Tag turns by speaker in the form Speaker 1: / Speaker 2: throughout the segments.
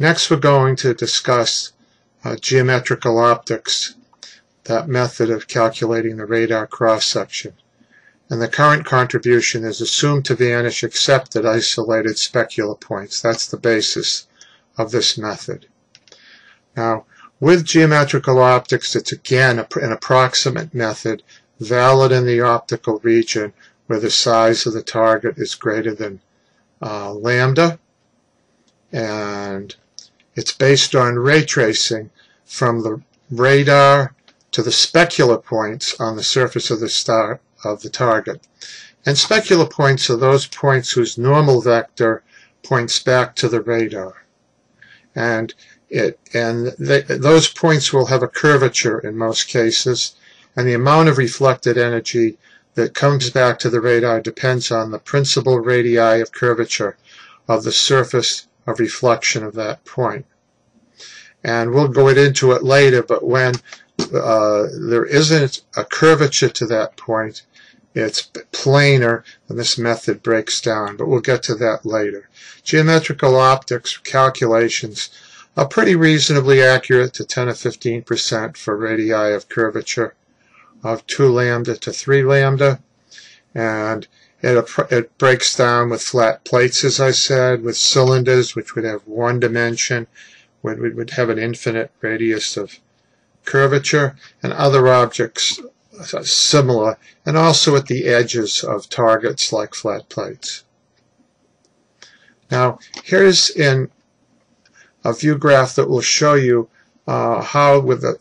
Speaker 1: Next, we're going to discuss uh, geometrical optics, that method of calculating the radar cross-section. And the current contribution is assumed to vanish except at isolated specular points. That's the basis of this method. Now, with geometrical optics, it's again an approximate method valid in the optical region where the size of the target is greater than uh, lambda and it's based on ray tracing from the radar to the specular points on the surface of the star of the target. And specular points are those points whose normal vector points back to the radar. And it and they, those points will have a curvature in most cases, and the amount of reflected energy that comes back to the radar depends on the principal radii of curvature of the surface of reflection of that point. And we'll go into it later, but when uh, there isn't a curvature to that point, it's planar, and this method breaks down, but we'll get to that later. Geometrical optics calculations are pretty reasonably accurate to 10 or 15% for radii of curvature of 2 lambda to 3 lambda, and it, it breaks down with flat plates, as I said, with cylinders, which would have one dimension, would, would have an infinite radius of curvature, and other objects similar, and also at the edges of targets like flat plates. Now, here's in a view graph that will show you uh, how with the,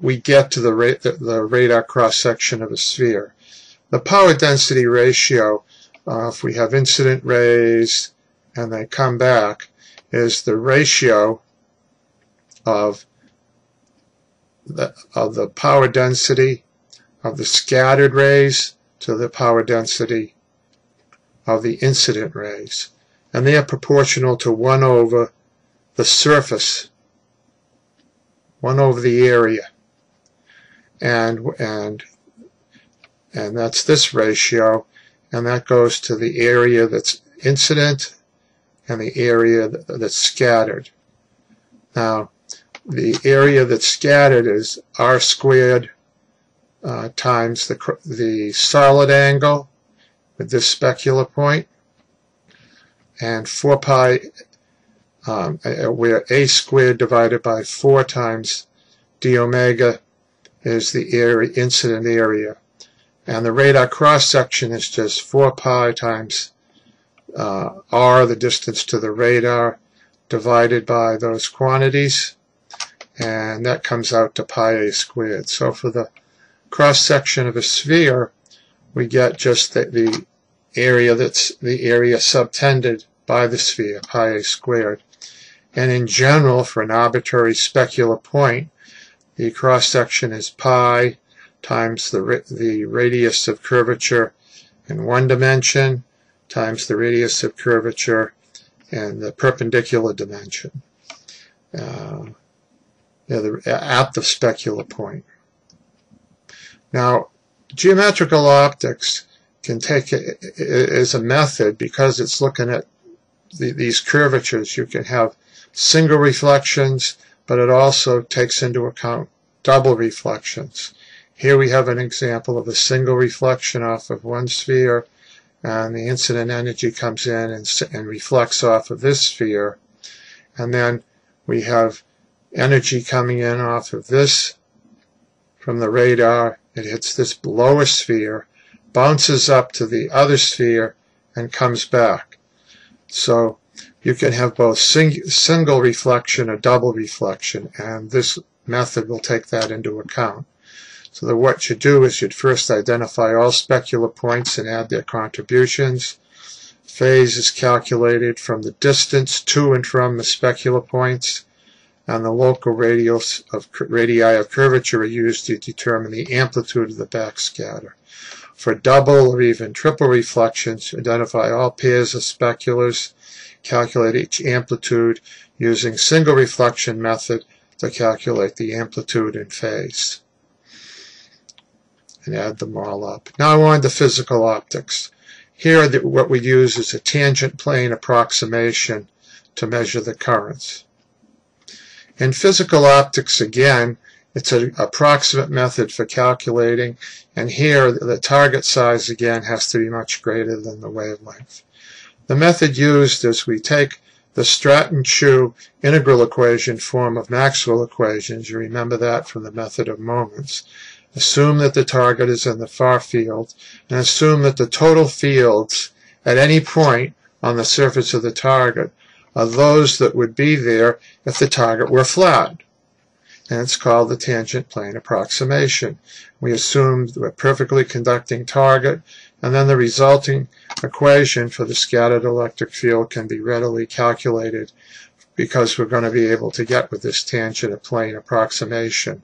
Speaker 1: we get to the, ra the, the radar cross-section of a sphere. The power density ratio, uh, if we have incident rays and they come back, is the ratio of the, of the power density of the scattered rays to the power density of the incident rays. And they are proportional to 1 over the surface, 1 over the area. And, and and that's this ratio, and that goes to the area that's incident and the area that's scattered. Now, the area that's scattered is r squared uh, times the, the solid angle with this specular point, and 4 pi, um, where a squared divided by 4 times d omega is the area, incident area. And the radar cross-section is just 4 pi times uh, r, the distance to the radar, divided by those quantities. And that comes out to pi a squared. So for the cross-section of a sphere, we get just the, the area that's the area subtended by the sphere, pi a squared. And in general, for an arbitrary specular point, the cross-section is pi times the, the radius of curvature in one dimension times the radius of curvature in the perpendicular dimension uh, at the specular point. Now, geometrical optics can take it as a method because it's looking at the, these curvatures. You can have single reflections, but it also takes into account double reflections. Here we have an example of a single reflection off of one sphere, and the incident energy comes in and, and reflects off of this sphere. And then we have energy coming in off of this from the radar. It hits this lower sphere, bounces up to the other sphere, and comes back. So you can have both sing single reflection or double reflection, and this method will take that into account. So that what you do is you'd first identify all specular points and add their contributions. Phase is calculated from the distance to and from the specular points, and the local radius of radii of curvature are used to determine the amplitude of the backscatter. For double or even triple reflections, identify all pairs of speculars, calculate each amplitude using single reflection method to calculate the amplitude and phase and add them all up. Now on the physical optics. Here the, what we use is a tangent plane approximation to measure the currents. In physical optics, again, it's an approximate method for calculating, and here the target size again has to be much greater than the wavelength. The method used is we take the Stratton-Chu integral equation form of Maxwell equations, you remember that from the method of moments, assume that the target is in the far field, and assume that the total fields at any point on the surface of the target are those that would be there if the target were flat and it's called the tangent plane approximation. We assume a perfectly conducting target, and then the resulting equation for the scattered electric field can be readily calculated because we're going to be able to get with this tangent plane approximation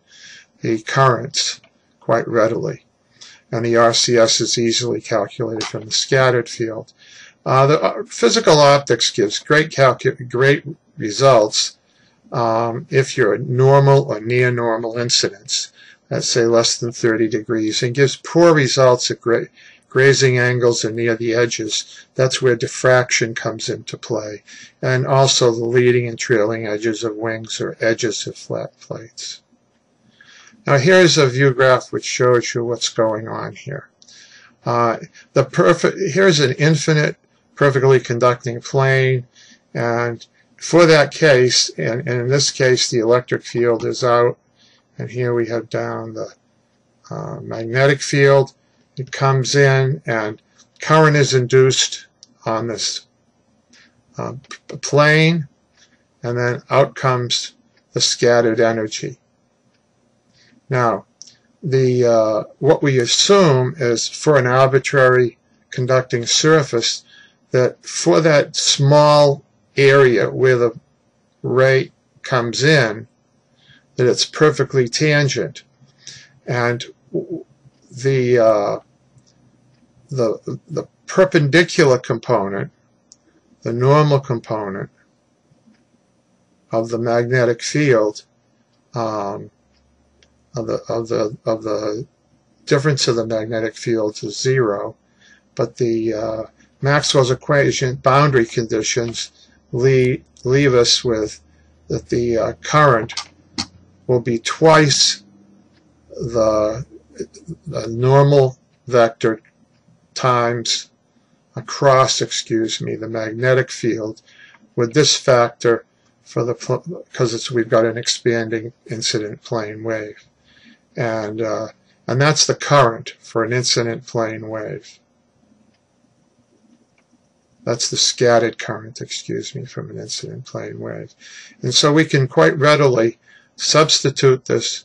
Speaker 1: the currents quite readily. And the RCS is easily calculated from the scattered field. Uh, the uh, physical optics gives great, great results um, if you're a normal or near normal incidence, let's say less than 30 degrees, and gives poor results at gra grazing angles and near the edges. That's where diffraction comes into play, and also the leading and trailing edges of wings or edges of flat plates. Now here's a view graph which shows you what's going on here. Uh, the perfect here's an infinite perfectly conducting plane and for that case, and, and, in this case the electric field is out, and here we have down the uh, magnetic field. It comes in and current is induced on this uh, plane, and then out comes the scattered energy. Now, the uh, what we assume is for an arbitrary conducting surface that for that small area where the ray comes in that it's perfectly tangent. And the uh, the the perpendicular component the normal component of the magnetic field um, of the of the of the difference of the magnetic fields is zero but the uh, Maxwell's equation boundary conditions leave, leave us with that the uh, current will be twice the, the normal vector times across, excuse me, the magnetic field with this factor for the because we've got an expanding incident plane wave, and uh, and that's the current for an incident plane wave. That's the scattered current, excuse me, from an incident plane wave. And so we can quite readily substitute this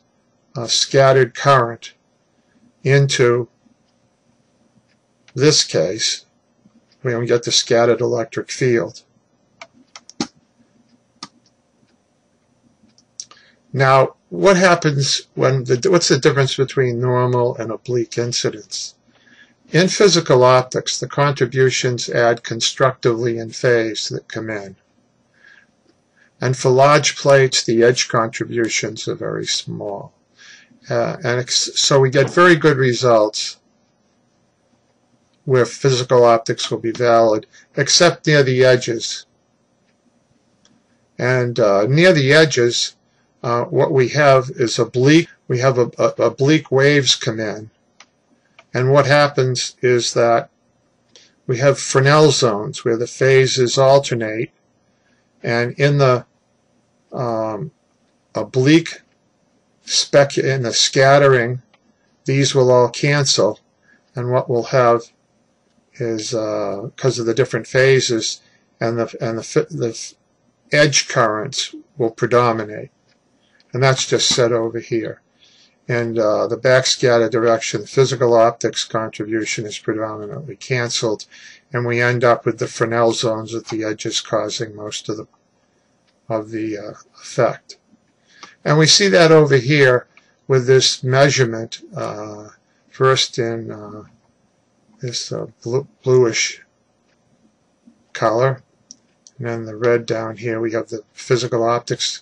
Speaker 1: uh, scattered current into this case. We don't get the scattered electric field. Now, what happens when the, what's the difference between normal and oblique incidence? In physical optics, the contributions add constructively in phase that come in. And for large plates, the edge contributions are very small. Uh, and so we get very good results where physical optics will be valid, except near the edges. And uh, near the edges, uh, what we have is oblique. We have a, a, oblique waves come in and what happens is that we have Fresnel zones where the phases alternate. And in the um, oblique spec in the scattering, these will all cancel. And what we'll have is because uh, of the different phases and the and the, the edge currents will predominate. And that's just set over here. And uh, the backscatter direction, physical optics contribution is predominantly canceled, and we end up with the Fresnel zones at the edges causing most of the of the uh, effect. And we see that over here with this measurement, uh, first in uh, this uh, bluish color, and then the red down here we have the physical optics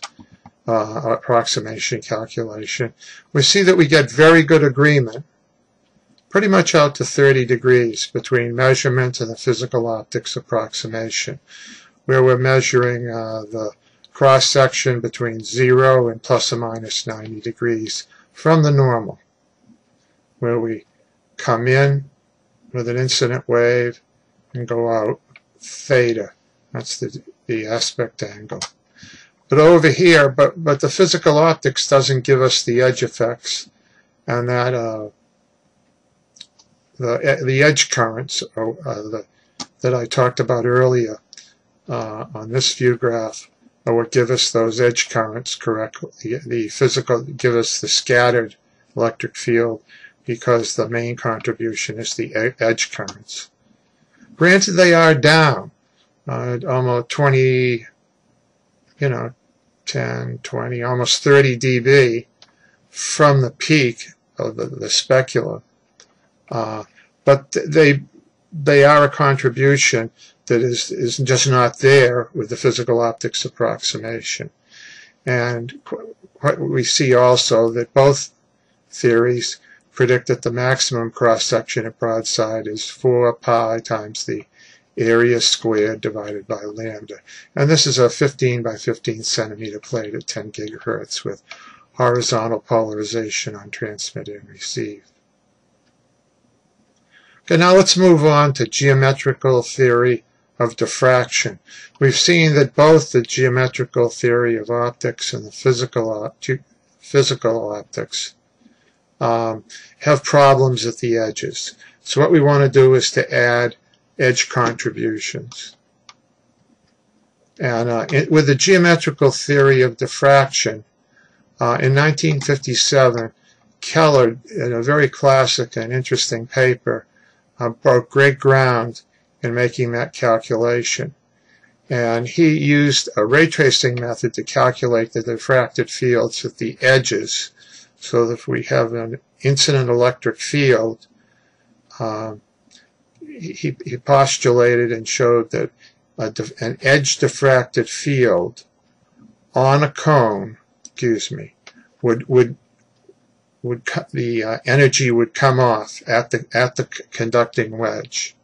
Speaker 1: uh, approximation calculation, we see that we get very good agreement, pretty much out to 30 degrees between measurement and the physical optics approximation, where we're measuring uh, the cross section between 0 and plus or minus 90 degrees from the normal, where we come in with an incident wave and go out theta. That's the, the aspect angle. But over here, but, but the physical optics doesn't give us the edge effects and that uh, the, the edge currents uh, the, that I talked about earlier uh, on this view graph are what give us those edge currents correctly. The, the physical give us the scattered electric field because the main contribution is the edge currents. Granted, they are down uh, almost 20, you know, 10, 20, almost 30 dB from the peak of the, the specula. Uh, but they they are a contribution that is, is just not there with the physical optics approximation. And we see also that both theories predict that the maximum cross-section at broadside is 4 pi times the area squared divided by lambda. And this is a 15 by 15 centimeter plate at 10 gigahertz with horizontal polarization on transmit and receive. Okay, now let's move on to geometrical theory of diffraction. We've seen that both the geometrical theory of optics and the physical, op physical optics um, have problems at the edges. So what we want to do is to add edge contributions. And uh, it, with the geometrical theory of diffraction, uh, in 1957, Keller, in a very classic and interesting paper, uh, broke great ground in making that calculation. And he used a ray tracing method to calculate the diffracted fields at the edges so that if we have an incident electric field, um, he, he, postulated and showed that an edge diffracted field on a cone, excuse me, would would would the uh, energy would come off at the at the conducting wedge.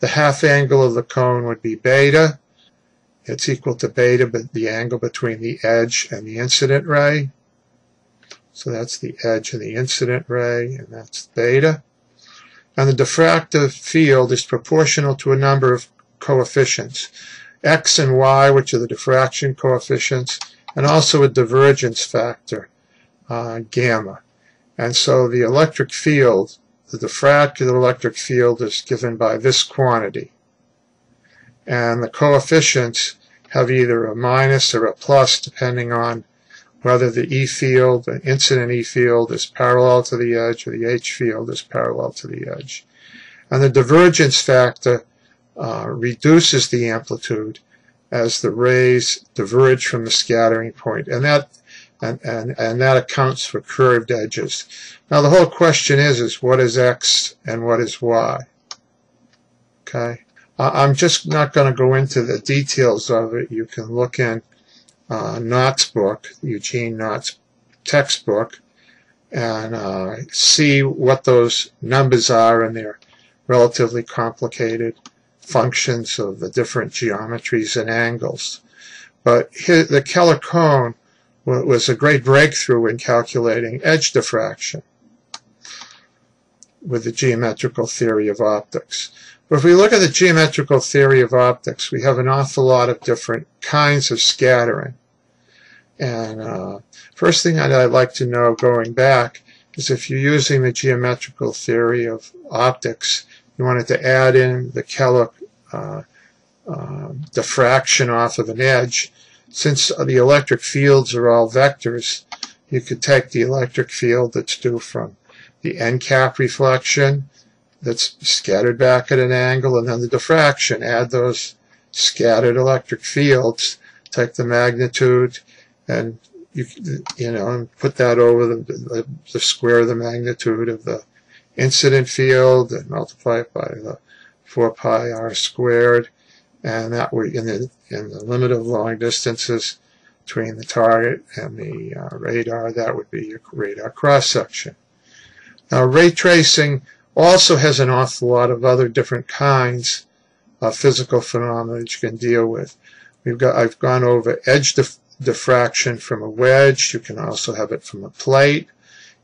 Speaker 1: The half angle of the cone would be beta. It's equal to beta, but the angle between the edge and the incident ray. So that's the edge and the incident ray, and that's beta. And the diffractive field is proportional to a number of coefficients, x and y, which are the diffraction coefficients, and also a divergence factor, uh, gamma. And so the electric field, the diffracted electric field is given by this quantity. And the coefficients have either a minus or a plus depending on whether the E field, the incident E field is parallel to the edge or the H field is parallel to the edge. And the divergence factor uh, reduces the amplitude as the rays diverge from the scattering point. And that and, and, and that accounts for curved edges. Now the whole question is, is what is x and what is y? Okay, I'm just not going to go into the details of it. You can look in uh, Knott's book, Eugene Knott's textbook, and uh, see what those numbers are and their relatively complicated functions of the different geometries and angles. But here, the Keller cone was a great breakthrough in calculating edge diffraction with the geometrical theory of optics. But if we look at the geometrical theory of optics, we have an awful lot of different kinds of scattering. And uh, first thing I'd like to know going back is if you're using the geometrical theory of optics, you wanted to add in the Keller uh, uh, diffraction off of an edge, since the electric fields are all vectors, you could take the electric field that's due from the end cap reflection that's scattered back at an angle, and then the diffraction. Add those scattered electric fields, take the magnitude, and you you know and put that over the, the, the square of the magnitude of the incident field and multiply it by the 4 pi r squared. And that would in the in the limit of long distances between the target and the uh, radar that would be your radar cross section. Now ray tracing also has an awful lot of other different kinds of physical phenomena that you can deal with. We've got I've gone over edge diffraction from a wedge. You can also have it from a plate.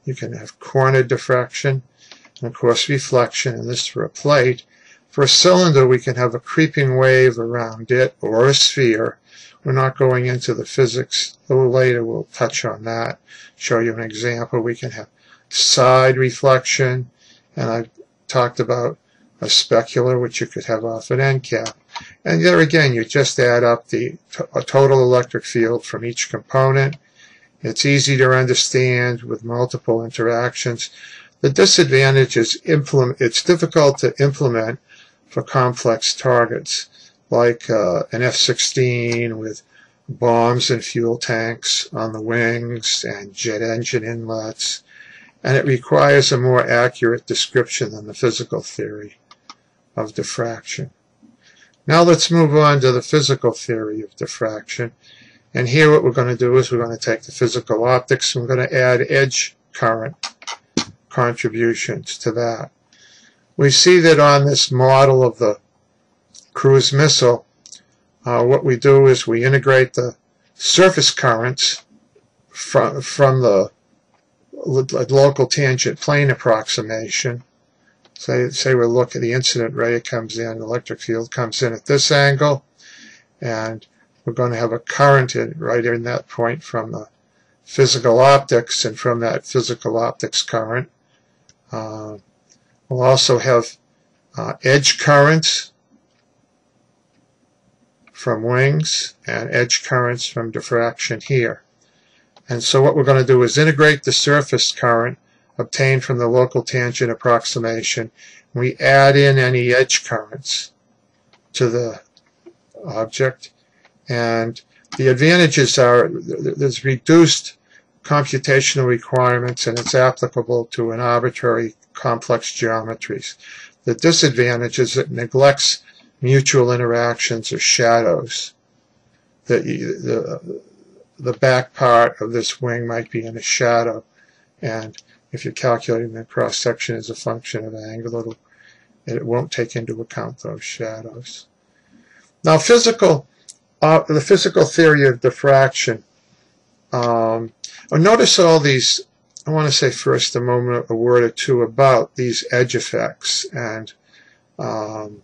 Speaker 1: You can have corner diffraction, and of course reflection, and this for a plate. For a cylinder, we can have a creeping wave around it or a sphere. We're not going into the physics. A little later, we'll touch on that, show you an example. We can have side reflection, and I've talked about a specular, which you could have off an end cap. And there again, you just add up the total electric field from each component. It's easy to understand with multiple interactions. The disadvantage is it's difficult to implement for complex targets like uh, an F-16 with bombs and fuel tanks on the wings and jet engine inlets, and it requires a more accurate description than the physical theory of diffraction. Now let's move on to the physical theory of diffraction. And here what we're going to do is we're going to take the physical optics and we're going to add edge current contributions to that. We see that on this model of the cruise missile, uh, what we do is we integrate the surface currents from, from the local tangent plane approximation. Say, say we look at the incident ray it comes in, electric field comes in at this angle, and we're going to have a current in, right in that point from the physical optics, and from that physical optics current, uh, we'll also have uh, edge currents from wings and edge currents from diffraction here. And so what we're going to do is integrate the surface current obtained from the local tangent approximation. We add in any edge currents to the object and the advantages are there's reduced computational requirements and it's applicable to an arbitrary complex geometries. The disadvantage is it neglects mutual interactions or shadows. The, the, the back part of this wing might be in a shadow and if you're calculating the cross section as a function of angle, it won't take into account those shadows. Now physical uh, the physical theory of diffraction. Um, notice all these, I want to say first a moment, a word or two about these edge effects and um,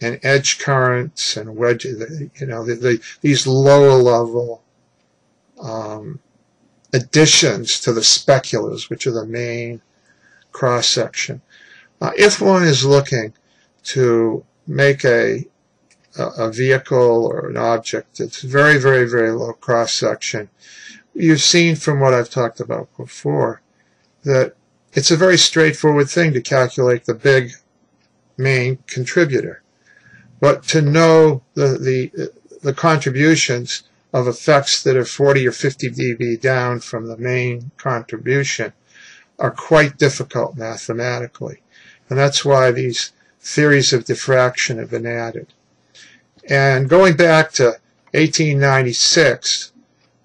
Speaker 1: and edge currents and wedge, you know, the, the, these lower level um, additions to the speculars, which are the main cross section. Uh, if one is looking to make a a vehicle or an object that's very, very, very low cross section, you've seen from what I've talked about before that it's a very straightforward thing to calculate the big main contributor. But to know the, the, the contributions of effects that are 40 or 50 dB down from the main contribution are quite difficult mathematically. And that's why these theories of diffraction have been added. And going back to 1896,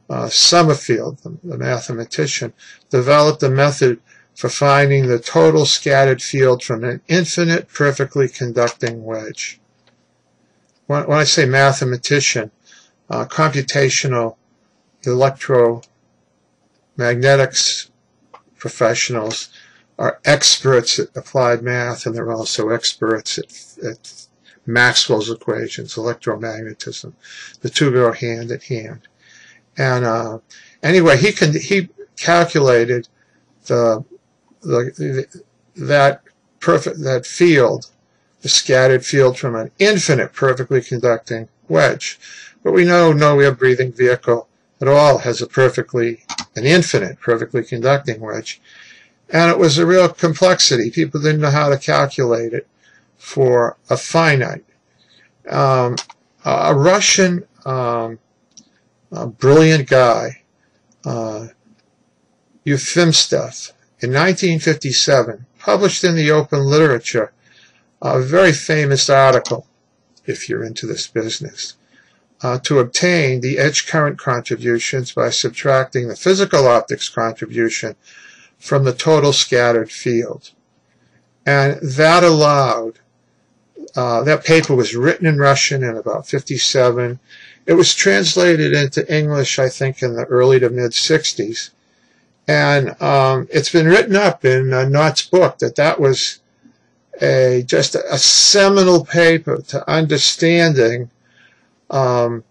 Speaker 1: uh, Sommerfeld, the, the mathematician, developed a method for finding the total scattered field from an infinite perfectly conducting wedge. When, when I say mathematician, uh, computational electromagnetics professionals are experts at applied math and they're also experts at, at Maxwell's equations, electromagnetism. The two go hand in hand. And uh, anyway, he can he calculated the, the that perfect that field, the scattered field from an infinite perfectly conducting wedge. But we know no air breathing vehicle at all has a perfectly an infinite perfectly conducting wedge. And it was a real complexity. People didn't know how to calculate it for a finite. Um, a Russian um, a brilliant guy, uh, Ufimtsev, in 1957, published in the Open Literature a very famous article, if you're into this business, uh, to obtain the edge current contributions by subtracting the physical optics contribution from the total scattered field. And that allowed uh, that paper was written in Russian in about 57. It was translated into English, I think, in the early to mid 60s. And um, it's been written up in uh, book that that was a just a seminal paper to understanding um,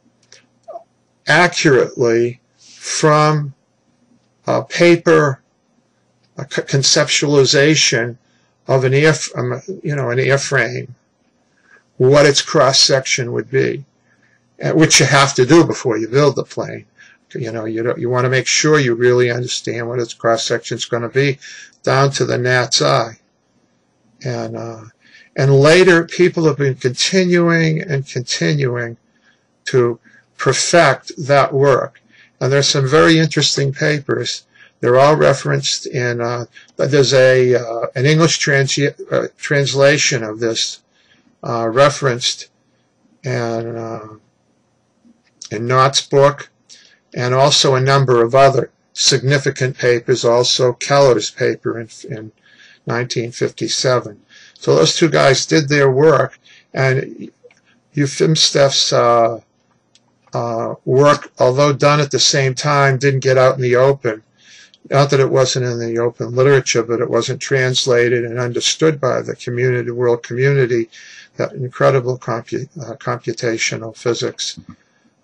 Speaker 1: accurately from a paper a conceptualization of an air, um, you know, an airframe, what its cross section would be, which you have to do before you build the plane. You know, you you want to make sure you really understand what its cross section is going to be, down to the gnat's eye, and uh, and later people have been continuing and continuing to perfect that work. And there's some very interesting papers. They're all referenced in, uh, there's a, uh, an English trans uh, translation of this uh, referenced and, uh, in Knott's book, and also a number of other significant papers, also Keller's paper in, in 1957. So those two guys did their work, and Ufimtsev's uh, uh, work, although done at the same time, didn't get out in the open. Not that it wasn't in the open literature, but it wasn't translated and understood by the community, world community, that incredible compu uh, computational physics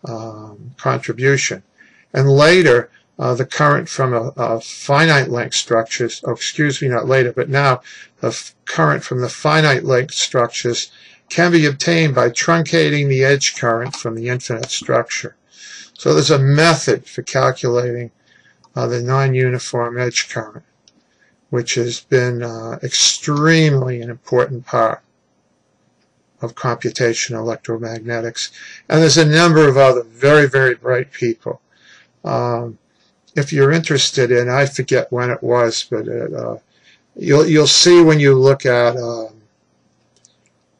Speaker 1: um, contribution. And later, uh, the current from a, a, finite length structures, oh, excuse me, not later, but now the current from the finite length structures can be obtained by truncating the edge current from the infinite structure. So there's a method for calculating uh, the non-uniform edge current, which has been uh, extremely an important part of computational electromagnetics. And there's a number of other very, very bright people. Um, if you're interested in, I forget when it was, but it, uh, you'll you'll see when you look at um,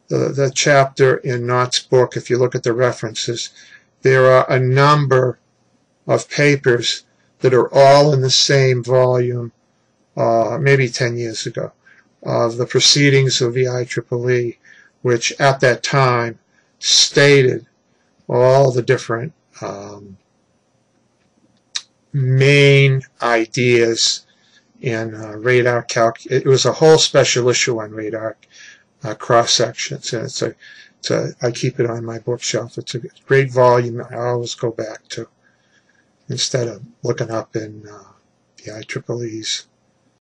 Speaker 1: the, the chapter in Knott's book, if you look at the references, there are a number of papers that are all in the same volume, uh, maybe 10 years ago, of the proceedings of the IEEE, which at that time stated all the different um, main ideas in uh, radar calc. It was a whole special issue on radar uh, cross sections. And it's a, it's a, I keep it on my bookshelf. It's a great volume I always go back to instead of looking up in uh, the IEEE's